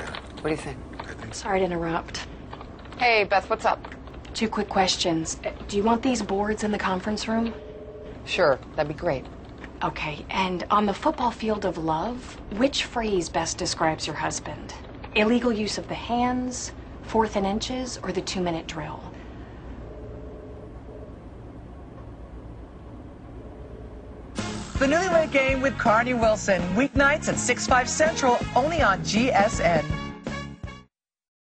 What do you think? Sorry to interrupt. Hey, Beth, what's up? Two quick questions. Uh, Do you want these boards in the conference room? Sure, that'd be great. Okay, and on the football field of love, which phrase best describes your husband? Illegal use of the hands, fourth and inches, or the two minute drill? The Newlywed Game with Carnie Wilson, weeknights at 6, 5 Central, only on GSN.